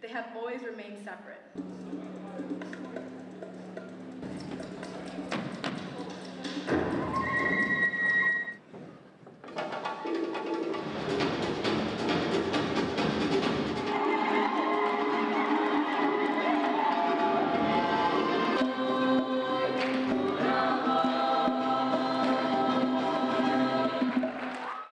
they have always remained separate.